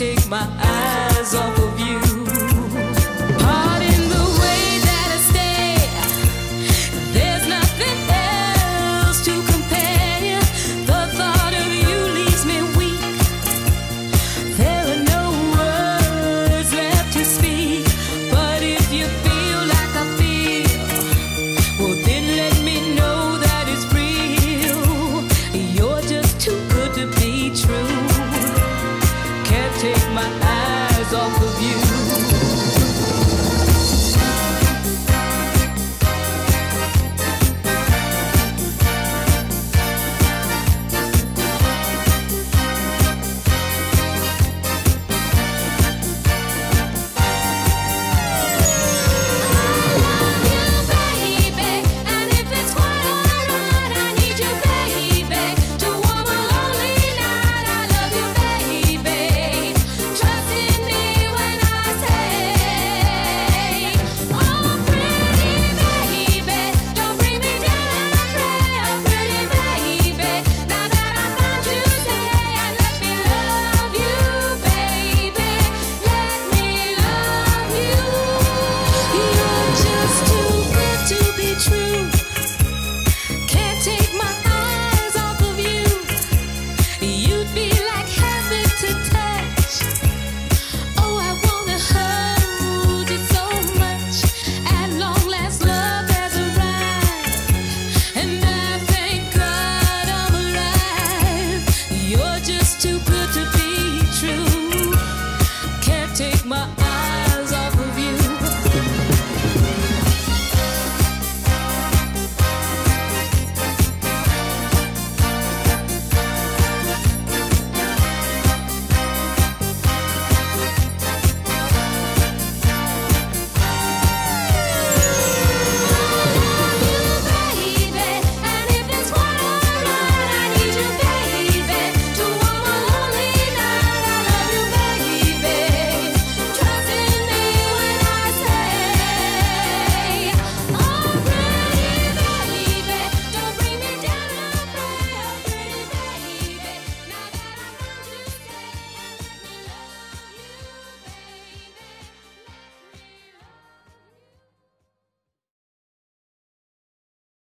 take my eyes. take my eyes off of you.